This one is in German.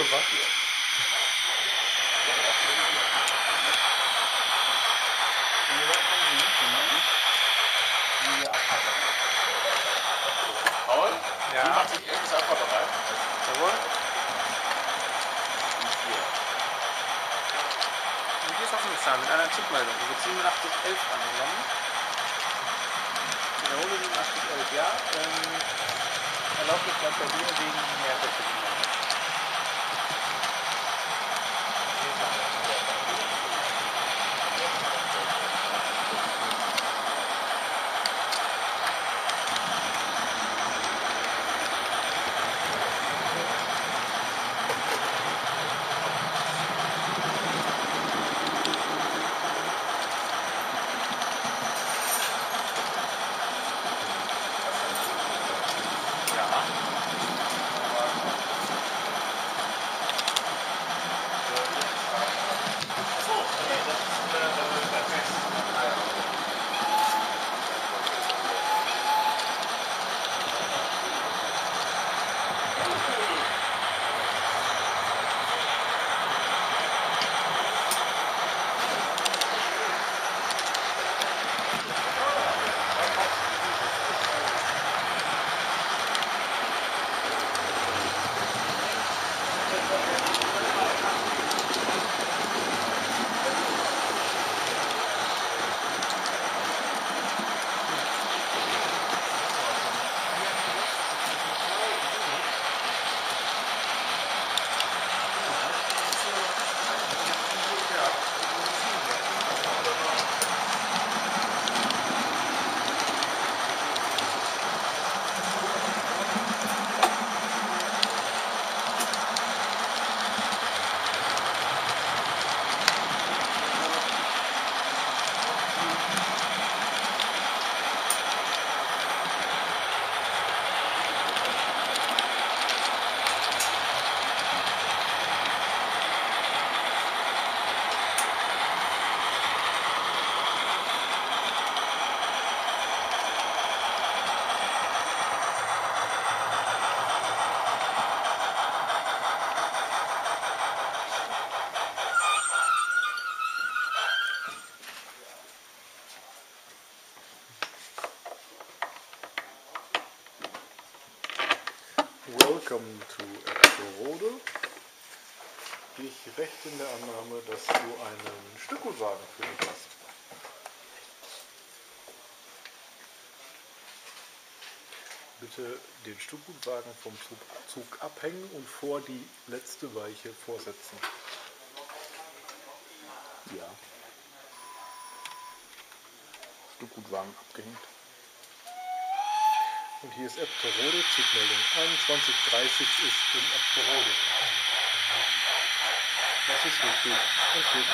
aufgewacht. Paul, Ja. wie macht sich irgendwas einfach bereit? Jawohl. Und hier. Und hier ist auch eine Zahl mit einer Zugmeldung. Die wird 8711 angenommen. Wiederhole 8711, ja. Ähm, Erlaubnis bleibt bei dir wegen Mehrwertbedingungen. Welcome to Esterode. Ich recht in der Annahme, dass du einen Stückgutwagen für mich hast. Bitte den Stückgutwagen vom Zug abhängen und vor die letzte Weiche vorsetzen. Ja. Stückgutwagen abgehängt. Und hier ist Epterode, Zugmeldung 2130 ist in Epterode. Das ist richtig. Okay.